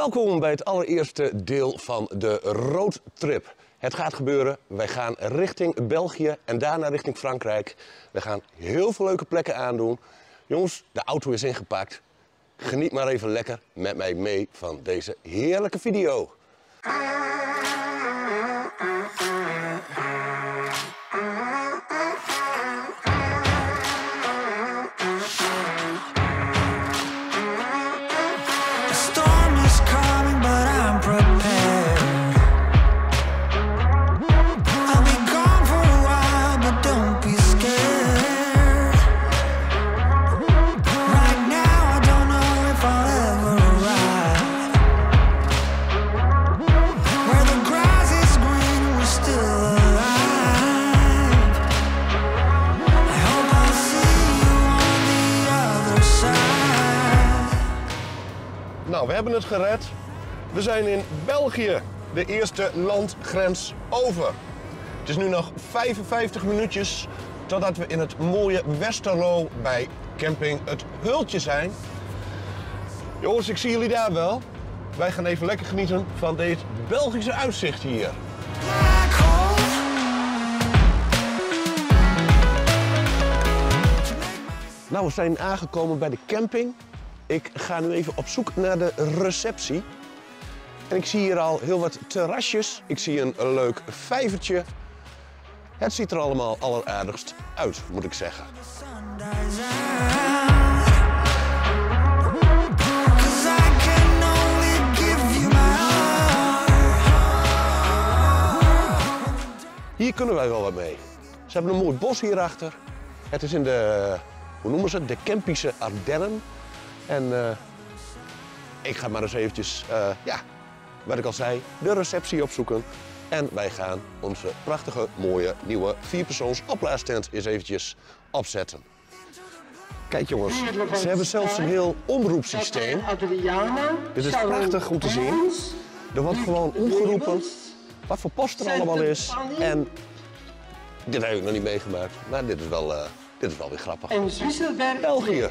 Welkom bij het allereerste deel van de roadtrip. Het gaat gebeuren. Wij gaan richting België en daarna richting Frankrijk. We gaan heel veel leuke plekken aandoen. Jongens, de auto is ingepakt. Geniet maar even lekker met mij mee van deze heerlijke video. Nou, we hebben het gered. We zijn in België, de eerste landgrens over. Het is nu nog 55 minuutjes totdat we in het mooie Westerlo bij camping Het Hultje zijn. Jongens, ik zie jullie daar wel. Wij gaan even lekker genieten van dit Belgische uitzicht hier. Nou, we zijn aangekomen bij de camping. Ik ga nu even op zoek naar de receptie. En ik zie hier al heel wat terrasjes. Ik zie een leuk vijvertje. Het ziet er allemaal alleraardigst uit, moet ik zeggen. Hier kunnen wij wel wat mee. Ze hebben een mooi bos hierachter. Het is in de, hoe noemen ze de Kempische Ardennen. En eh, ik ga maar eens eventjes, eh, ja, wat ik al zei, de receptie opzoeken. En wij gaan onze prachtige, mooie, nieuwe vierpersoons opblaastent eens eventjes opzetten. Kijk jongens, ze hebben zelfs een heel omroepsysteem. Dit is prachtig om te zien. Er wordt gewoon omgeroepen wat voor post er allemaal is. En dit heb ik nog niet meegemaakt, maar dit is wel, eh, dit is wel weer grappig. En. België.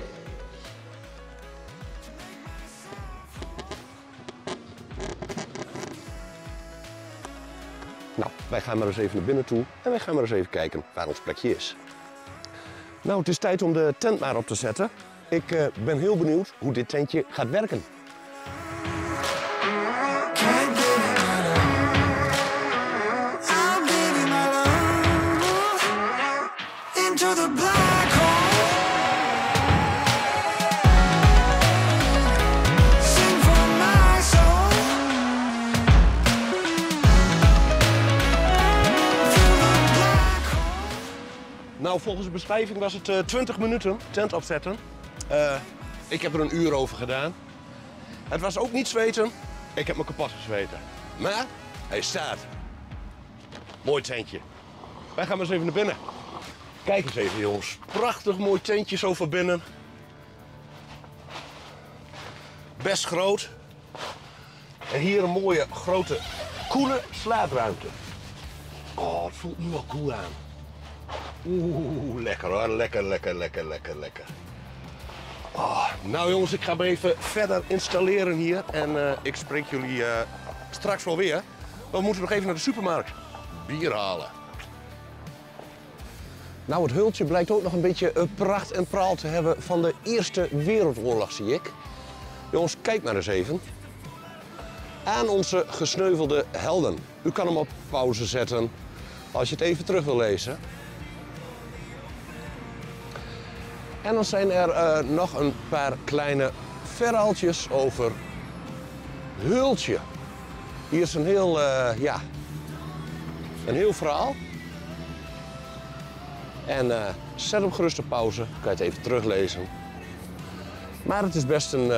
Wij gaan maar eens even naar binnen toe en wij gaan maar eens even kijken waar ons plekje is. Nou, het is tijd om de tent maar op te zetten. Ik eh, ben heel benieuwd hoe dit tentje gaat werken. Nou, volgens de beschrijving was het eh 20 minuten tent opzetten. Eh, ik heb er een uur over gedaan. Het was ook niet zweten. Ik heb me kapot gezweten. Maar hij staat. Mooi tentje. Wij gaan maar eens even naar binnen. Kijk eens even, jongens. Prachtig mooi tentje zo van binnen. Best groot. En hier een mooie, grote, koele slaapruimte. Oh, het voelt nu wel koel aan. Oeh, lekker hoor. Lekker, lekker, lekker, lekker, lekker. Oh, nou jongens, ik ga me even verder installeren hier. En eh, ik spreek jullie eh, straks wel weer. We moeten nog even naar de supermarkt. Bier halen. Nou, het hultje blijkt ook nog een beetje eh, pracht en praal te hebben van de Eerste Wereldoorlog, zie ik. Jongens, kijk maar eens even. Aan onze gesneuvelde helden. U kan hem op pauze zetten als je het even terug wil lezen. En dan zijn er eh, nog een paar kleine verhaaltjes over Hultje. Hier is een heel, eh, ja, een heel verhaal. En eh, zet hem gerust op pauze, kan je het even teruglezen. Maar het is best een,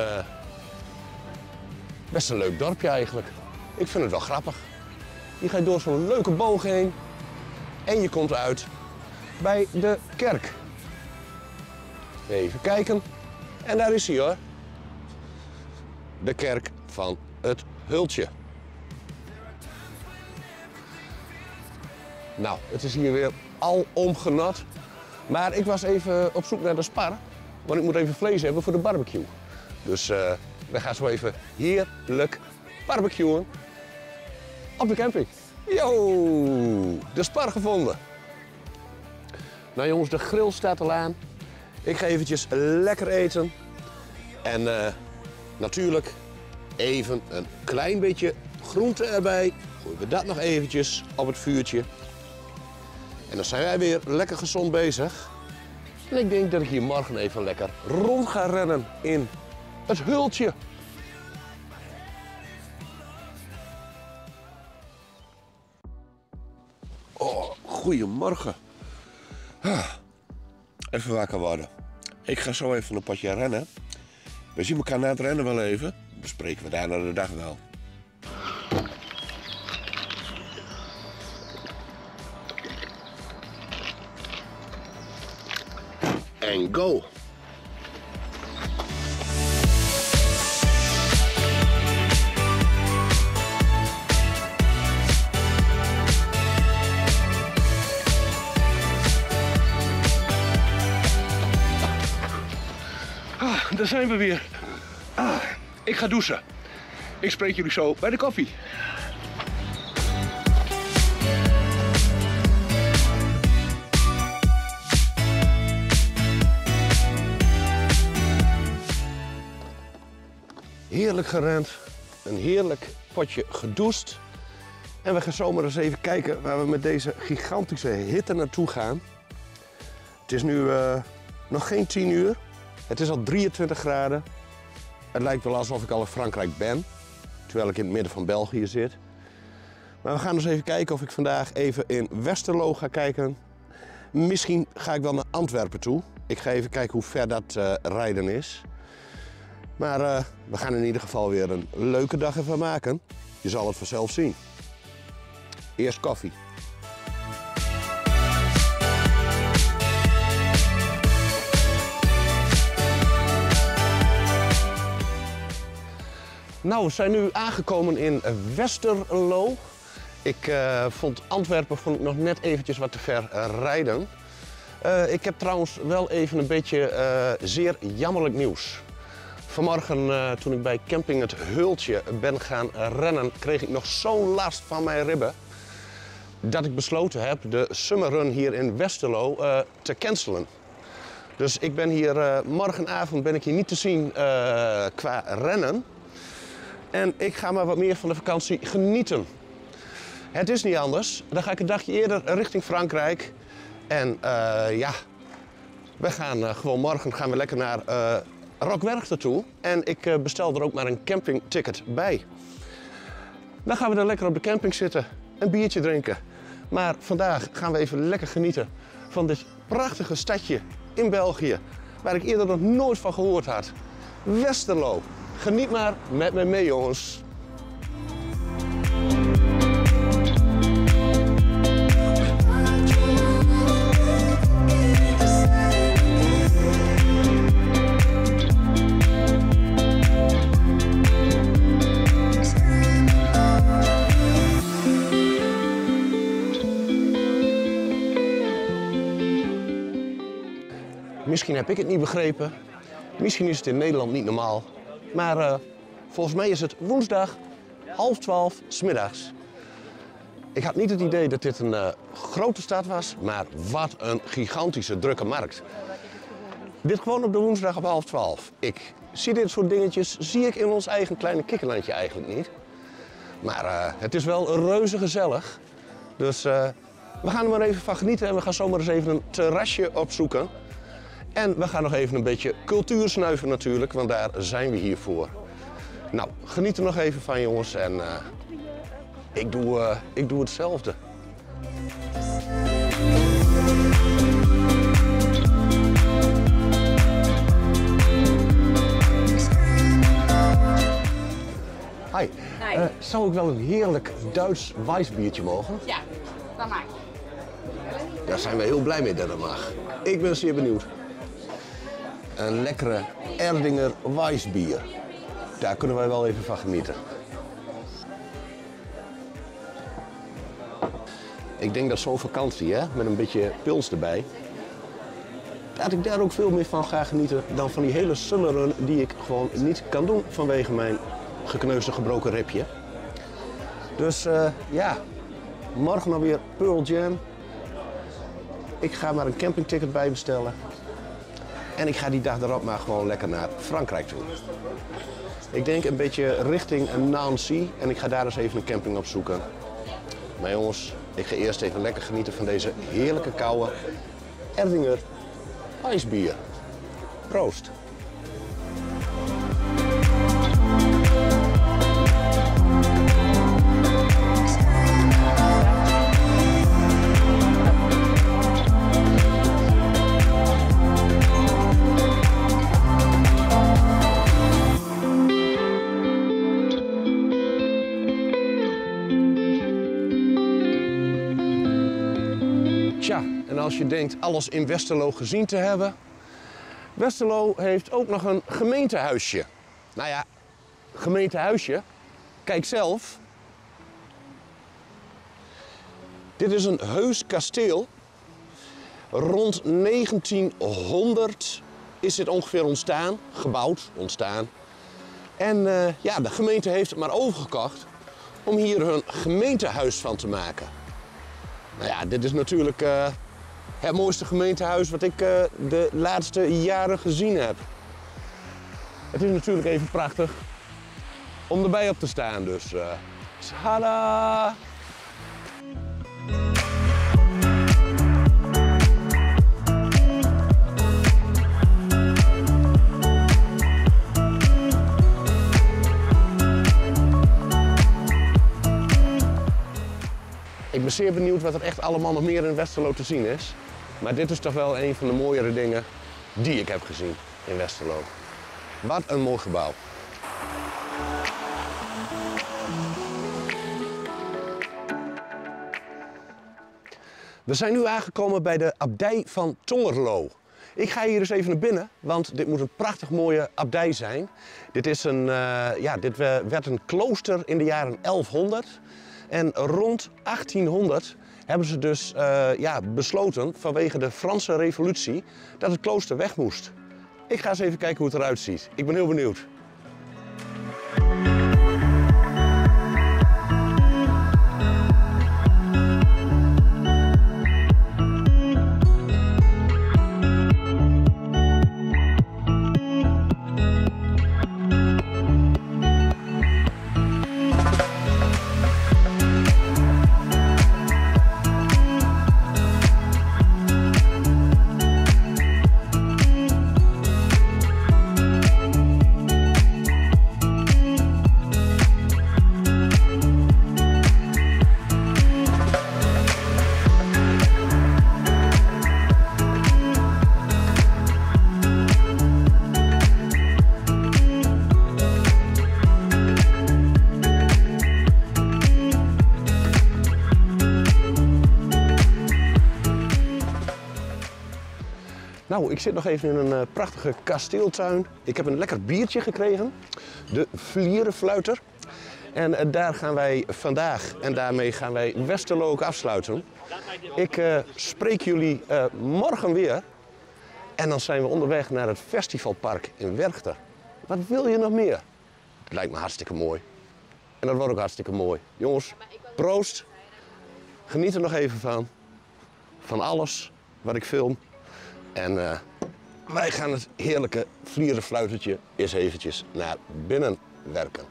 best een leuk dorpje eigenlijk. Ik vind het wel grappig. Je gaat door zo'n leuke boog heen en je komt uit bij de kerk. Even kijken. En daar is hij hoor. De kerk van het Hultje. Nou, het is hier weer al omgenat. Maar ik was even op zoek naar de spar. Want ik moet even vlees hebben voor de barbecue. Dus eh, we gaan zo even heerlijk barbecuen op de camping. Yo, de spar gevonden. Nou jongens, de grill staat al aan. Ik ga eventjes lekker eten. En eh, natuurlijk even een klein beetje groente erbij. Gooien we dat nog eventjes op het vuurtje. En dan zijn wij weer lekker gezond bezig. En ik denk dat ik hier morgen even lekker rond ga rennen in het hultje. Oh, goedemorgen. Ah, Even wakker worden. Ik ga zo even een potje rennen. We zien elkaar na het rennen wel even. Bespreken we daarna de dag wel. En go! Daar zijn we weer. Ah, ik ga douchen. Ik spreek jullie zo bij de koffie. Heerlijk gerend, een heerlijk potje gedoucht. En we gaan zomaar eens even kijken waar we met deze gigantische hitte naartoe gaan. Het is nu eh, nog geen 10 uur. Het is al 23 graden. Het lijkt wel alsof ik al in Frankrijk ben, terwijl ik in het midden van België zit. Maar we gaan eens even kijken of ik vandaag even in Westerlo ga kijken. Misschien ga ik wel naar Antwerpen toe. Ik ga even kijken hoe ver dat eh, rijden is. Maar eh, we gaan in ieder geval weer een leuke dag ervan maken. Je zal het vanzelf zien. Eerst koffie. Nou, we zijn nu aangekomen in Westerlo. Ik eh, vond Antwerpen vond ik nog net eventjes wat te ver eh, rijden. Eh, ik heb trouwens wel even een beetje zeer jammerlijk nieuws. Vanmorgen toen ik bij camping het Hultje ben gaan rennen, kreeg ik nog zo'n last van mijn ribben. Dat ik besloten heb de summerrun hier in Westerlo te cancelen. Dus ik ben hier morgenavond ben ik hier niet te zien qua rennen. En ik ga maar wat meer van de vakantie genieten. Het is niet anders. Dan ga ik een dagje eerder richting Frankrijk. En eh, ja, we gaan eh, gewoon morgen gaan we lekker naar Rockwerchter toe. En ik bestel er ook maar een campingticket bij. Dan gaan we dan lekker op de camping zitten, een biertje drinken. Maar vandaag gaan we even lekker genieten van dit prachtige stadje in België. Waar ik eerder nog nooit van gehoord had. Westerlo. Geniet maar met me mee, jongens. Misschien heb ik het niet begrepen. Misschien is het in Nederland niet normaal. Maar eh, volgens mij is het woensdag half twaalf smiddags. Ik had niet het idee dat dit een eh, grote stad was, maar wat een gigantische drukke markt. Dit gewoon op de woensdag op half twaalf. Ik zie dit soort dingetjes, zie ik in ons eigen kleine kikkerlandje eigenlijk niet. Maar eh, het is wel reuze gezellig. Dus we gaan er maar even van genieten en we gaan zomaar eens even een terrasje opzoeken. En we gaan nog even een beetje cultuur snuiven natuurlijk, want daar zijn we hier voor. Nou, geniet er nog even van jongens en eh, ik, doe, eh, ik doe hetzelfde. Hi. Hi. Eh, zou ik wel een heerlijk Duits wijsbiertje mogen? Ja, dat maak je. Daar zijn we heel blij mee dat dat mag. Ik ben zeer benieuwd. Een lekkere Erdinger Weissbier. Daar kunnen wij wel even van genieten. Ik denk dat zo'n vakantie, hè, met een beetje pils erbij. dat ik daar ook veel meer van ga genieten dan van die hele summerrun die ik gewoon niet kan doen vanwege mijn gekneusde gebroken ribje. Dus eh, ja, morgen nog weer Pearl Jam. Ik ga maar een campingticket bijbestellen. En ik ga die dag erop maar gewoon lekker naar Frankrijk toe. Ik denk een beetje richting Nancy en ik ga daar eens even een camping opzoeken. Maar jongens, ik ga eerst even lekker genieten van deze heerlijke koude Erdinger ijsbier. Proost. Tja, en als je denkt alles in Westerlo gezien te hebben. Westerlo heeft ook nog een gemeentehuisje. Nou ja, gemeentehuisje. Kijk zelf. Dit is een heus kasteel. Rond 1900 is dit ongeveer ontstaan, gebouwd, ontstaan. En eh, ja, de gemeente heeft het maar overgekocht om hier hun gemeentehuis van te maken. Nou ja, dit is natuurlijk eh, het mooiste gemeentehuis wat ik eh, de laatste jaren gezien heb. Het is natuurlijk even prachtig om erbij op te staan, dus uh! Ik ben zeer benieuwd wat er echt allemaal nog meer in Westerlo te zien is. Maar dit is toch wel een van de mooiere dingen die ik heb gezien in Westerlo. Wat een mooi gebouw. We zijn nu aangekomen bij de abdij van Tongerlo. Ik ga hier eens even naar binnen, want dit moet een prachtig mooie abdij zijn. Dit, is een, uh, ja, dit werd een klooster in de jaren 1100. En rond 1800 hebben ze dus uh, ja, besloten, vanwege de Franse revolutie, dat het klooster weg moest. Ik ga eens even kijken hoe het eruit ziet. Ik ben heel benieuwd. Nou, ik zit nog even in een uh, prachtige kasteeltuin. Ik heb een lekker biertje gekregen, de Vlierenfluiter. En uh, daar gaan wij vandaag en daarmee gaan wij Westerlo ook afsluiten. Ik uh, spreek jullie morgen weer. En dan zijn we onderweg naar het festivalpark in Werchter. Wat wil je nog meer? Het lijkt me hartstikke mooi. En dat wordt ook hartstikke mooi. Jongens, proost. Geniet er nog even van. Van alles wat ik film. En uh, wij gaan het heerlijke vlierenfluitertje eens eventjes naar binnen werken.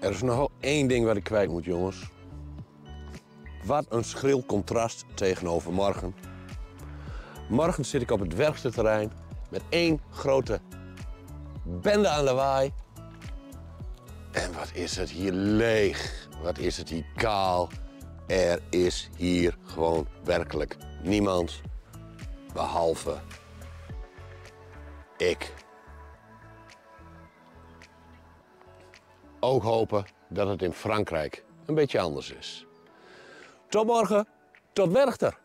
Er is nog één ding wat ik kwijt moet, jongens. Wat een schril contrast tegenover morgen. Morgen zit ik op het werksterrein met één grote bende aan lawaai. En wat is het hier leeg. Wat is het hier kaal. Er is hier gewoon werkelijk niemand. Behalve ik. Ook hopen dat het in Frankrijk een beetje anders is. Tot morgen, tot Werchter.